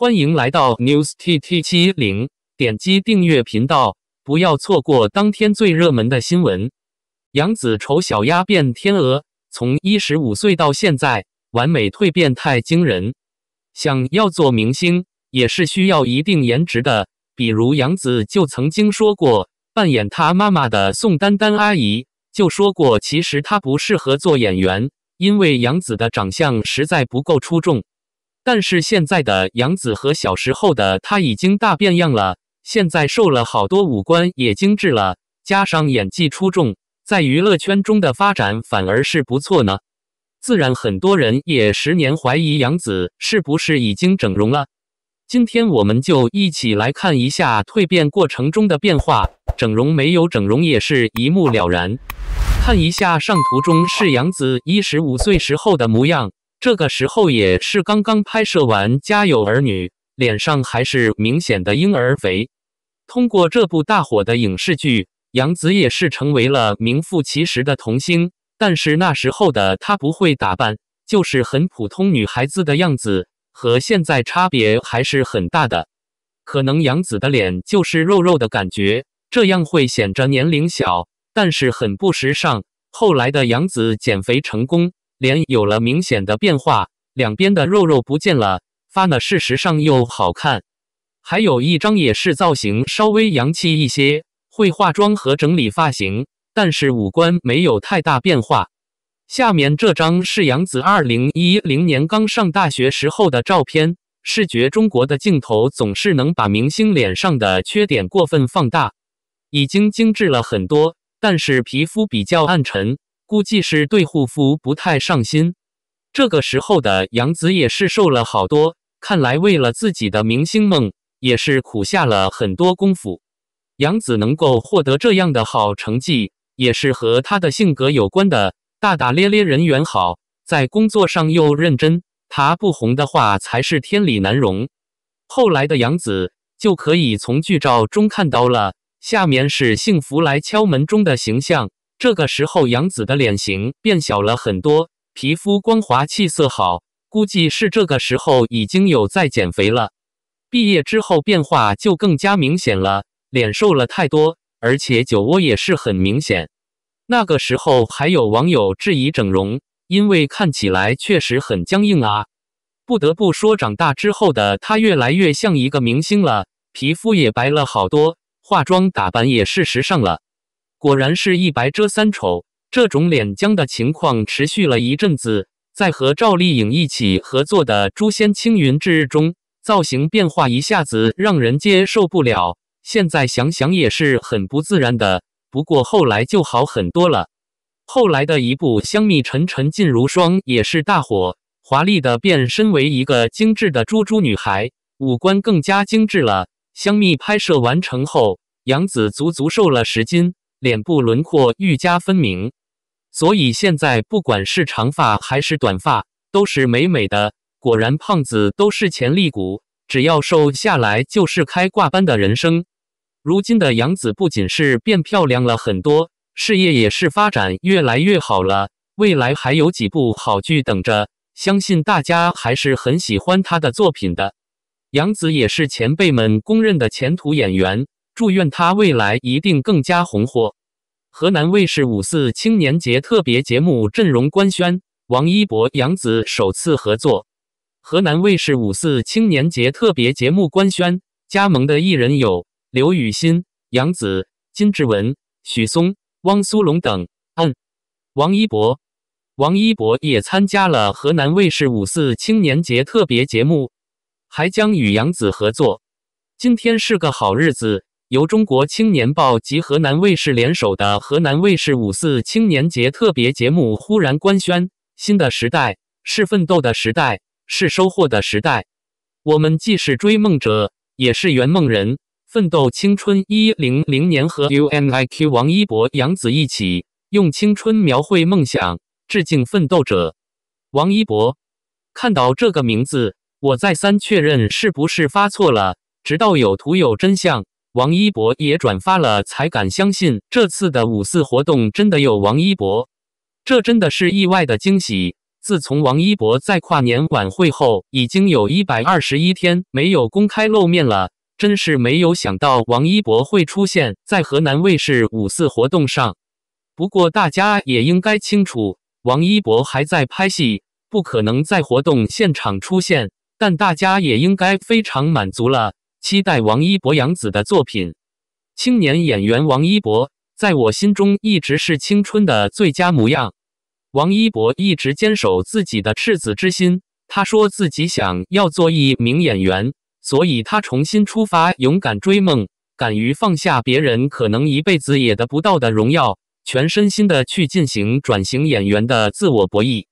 欢迎来到 News TT 七零，点击订阅频道，不要错过当天最热门的新闻。杨紫丑小鸭变天鹅，从一十五岁到现在，完美蜕变太惊人。想要做明星，也是需要一定颜值的。比如杨紫就曾经说过，扮演她妈妈的宋丹丹阿姨就说过，其实她不适合做演员，因为杨紫的长相实在不够出众。但是现在的杨紫和小时候的她已经大变样了，现在瘦了好多，五官也精致了，加上演技出众，在娱乐圈中的发展反而是不错呢。自然，很多人也十年怀疑杨紫是不是已经整容了。今天我们就一起来看一下蜕变过程中的变化，整容没有整容也是一目了然。看一下上图中是杨紫一十五岁时候的模样。这个时候也是刚刚拍摄完《家有儿女》，脸上还是明显的婴儿肥。通过这部大火的影视剧，杨紫也是成为了名副其实的童星。但是那时候的她不会打扮，就是很普通女孩子的样子，和现在差别还是很大的。可能杨紫的脸就是肉肉的感觉，这样会显着年龄小，但是很不时尚。后来的杨紫减肥成功。脸有了明显的变化，两边的肉肉不见了，发呢事实上又好看。还有一张也是造型稍微洋气一些，会化妆和整理发型，但是五官没有太大变化。下面这张是杨紫二零一零年刚上大学时候的照片。视觉中国的镜头总是能把明星脸上的缺点过分放大，已经精致了很多，但是皮肤比较暗沉。估计是对护肤不太上心，这个时候的杨紫也是瘦了好多，看来为了自己的明星梦也是苦下了很多功夫。杨紫能够获得这样的好成绩，也是和她的性格有关的，大大咧咧，人缘好，在工作上又认真。她不红的话才是天理难容。后来的杨紫就可以从剧照中看到了，下面是《幸福来敲门》中的形象。这个时候，杨紫的脸型变小了很多，皮肤光滑，气色好，估计是这个时候已经有在减肥了。毕业之后变化就更加明显了，脸瘦了太多，而且酒窝也是很明显。那个时候还有网友质疑整容，因为看起来确实很僵硬啊。不得不说，长大之后的她越来越像一个明星了，皮肤也白了好多，化妆打扮也是时尚了。果然是一白遮三丑，这种脸僵的情况持续了一阵子，在和赵丽颖一起合作的《诛仙青云志》中，造型变化一下子让人接受不了。现在想想也是很不自然的，不过后来就好很多了。后来的一部《香蜜沉沉烬如霜》也是大火，华丽的变身为一个精致的猪猪女孩，五官更加精致了。香蜜拍摄完成后，杨紫足足瘦了十斤。脸部轮廓愈加分明，所以现在不管是长发还是短发，都是美美的。果然，胖子都是潜力股，只要瘦下来就是开挂般的人生。如今的杨紫不仅是变漂亮了很多，事业也是发展越来越好了。未来还有几部好剧等着，相信大家还是很喜欢她的作品的。杨紫也是前辈们公认的前途演员。祝愿他未来一定更加红火。河南卫视五四青年节特别节目阵容官宣，王一博、杨紫首次合作。河南卫视五四青年节特别节目官宣，加盟的艺人有刘雨欣、杨紫、金志文、许嵩、汪苏泷等。嗯，王一博，王一博也参加了河南卫视五四青年节特别节目，还将与杨紫合作。今天是个好日子。由中国青年报及河南卫视联手的河南卫视五四青年节特别节目忽然官宣：新的时代是奋斗的时代，是收获的时代。我们既是追梦者，也是圆梦人。奋斗青春一零零年和 UNIQ 王一博、杨紫一起用青春描绘梦想，致敬奋斗者。王一博看到这个名字，我再三确认是不是发错了，直到有图有真相。王一博也转发了，才敢相信这次的五四活动真的有王一博，这真的是意外的惊喜。自从王一博在跨年晚会后，已经有一百二十一天没有公开露面了。真是没有想到王一博会出现在河南卫视五四活动上。不过大家也应该清楚，王一博还在拍戏，不可能在活动现场出现。但大家也应该非常满足了，期待王一博杨紫的作品。青年演员王一博，在我心中一直是青春的最佳模样。王一博一直坚守自己的赤子之心，他说自己想要做一名演员。所以他重新出发，勇敢追梦，敢于放下别人可能一辈子也得不到的荣耀，全身心的去进行转型演员的自我博弈。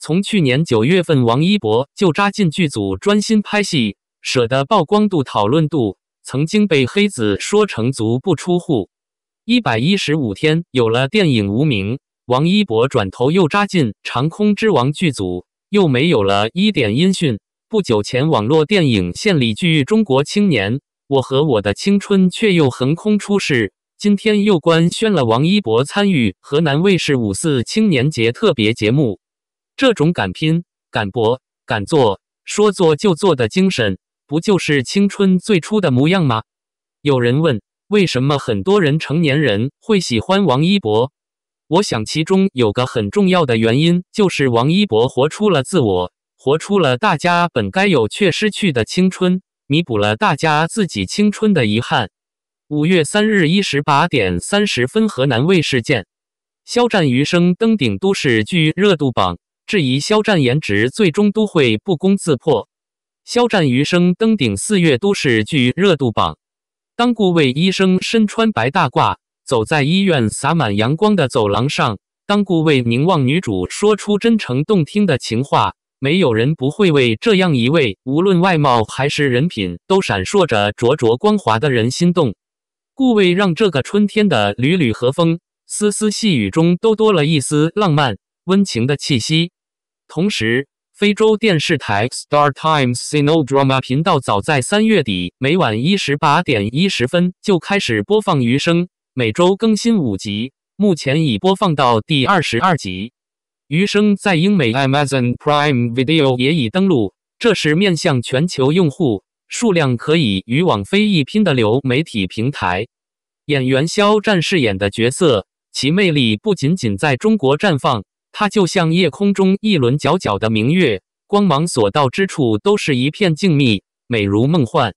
从去年九月份，王一博就扎进剧组，专心拍戏，舍得曝光度、讨论度，曾经被黑子说成足不出户。一百一十五天，有了电影《无名》，王一博转头又扎进《长空之王》剧组，又没有了一点音讯。不久前，网络电影献礼剧《中国青年》，我和我的青春却又横空出世。今天又官宣了王一博参与河南卫视五四青年节特别节目。这种敢拼、敢搏、敢做、说做就做的精神，不就是青春最初的模样吗？有人问，为什么很多人成年人会喜欢王一博？我想其中有个很重要的原因，就是王一博活出了自我。活出了大家本该有却失去的青春，弥补了大家自己青春的遗憾。五月三日一十八点三十分，河南卫视见。肖战余生登顶都市剧热度榜，质疑肖战颜值最终都会不攻自破。肖战余生登顶四月都市剧热度榜。当顾魏医生身穿白大褂，走在医院洒满阳光的走廊上，当顾魏凝望女主，说出真诚动听的情话。没有人不会为这样一位无论外貌还是人品都闪烁着灼灼光华的人心动。顾魏让这个春天的缕缕和风、丝丝细雨中都多了一丝浪漫温情的气息。同时，非洲电视台 Star Times Cinedrama 频道早在三月底每晚一十八点一十分就开始播放《余生》，每周更新五集，目前已播放到第二十二集。余生在英美 Amazon Prime Video 也已登陆，这是面向全球用户、数量可以与网飞一拼的流媒体平台。演员肖战饰演的角色，其魅力不仅仅在中国绽放，他就像夜空中一轮皎皎的明月，光芒所到之处都是一片静谧，美如梦幻。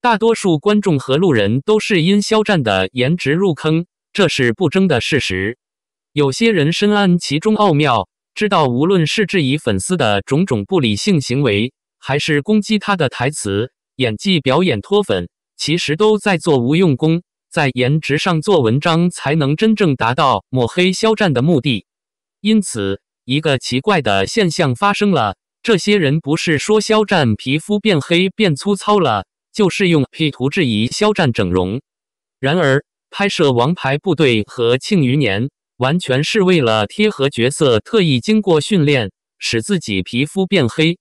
大多数观众和路人都是因肖战的颜值入坑，这是不争的事实。有些人深谙其中奥妙，知道无论是质疑粉丝的种种不理性行为，还是攻击他的台词、演技表演脱粉，其实都在做无用功，在颜值上做文章，才能真正达到抹黑肖战的目的。因此，一个奇怪的现象发生了：这些人不是说肖战皮肤变黑变粗糙了，就是用 P 图质疑肖战整容。然而，拍摄《王牌部队》和《庆余年》。完全是为了贴合角色，特意经过训练，使自己皮肤变黑。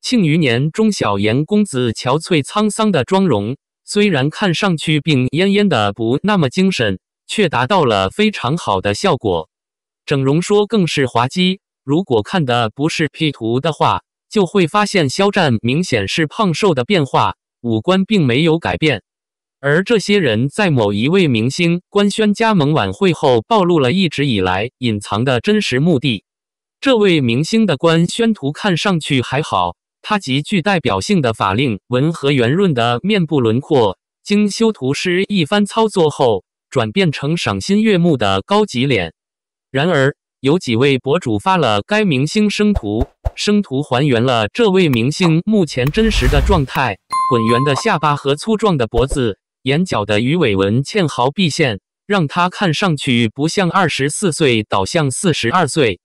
庆余年中小颜公子憔悴沧桑的妆容，虽然看上去病恹恹的，不那么精神，却达到了非常好的效果。整容说更是滑稽。如果看的不是 P 图的话，就会发现肖战明显是胖瘦的变化，五官并没有改变。而这些人在某一位明星官宣加盟晚会后，暴露了一直以来隐藏的真实目的。这位明星的官宣图看上去还好，他极具代表性的法令纹和圆润的面部轮廓，经修图师一番操作后，转变成赏心悦目的高级脸。然而，有几位博主发了该明星生图，生图还原了这位明星目前真实的状态：滚圆的下巴和粗壮的脖子。眼角的鱼尾纹纤毫毕现，让他看上去不像二十四岁，倒像四十二岁。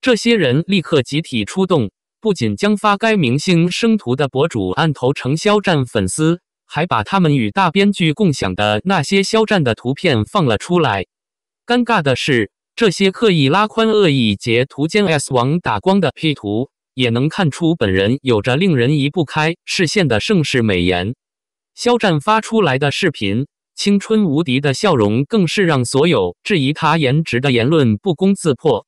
这些人立刻集体出动，不仅将发该明星生图的博主按头成肖战粉丝，还把他们与大编剧共享的那些肖战的图片放了出来。尴尬的是，这些刻意拉宽恶意截图间 S 王打光的 P 图，也能看出本人有着令人移不开视线的盛世美颜。肖战发出来的视频，青春无敌的笑容，更是让所有质疑他颜值的言论不攻自破。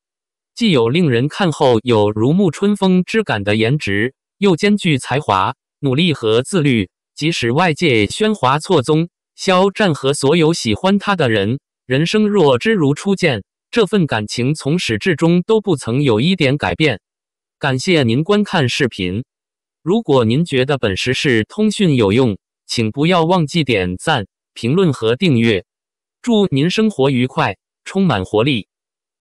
既有令人看后有如沐春风之感的颜值，又兼具才华、努力和自律。即使外界喧哗错综，肖战和所有喜欢他的人，人生若只如初见，这份感情从始至终都不曾有一点改变。感谢您观看视频。如果您觉得本时事通讯有用，请不要忘记点赞、评论和订阅。祝您生活愉快，充满活力！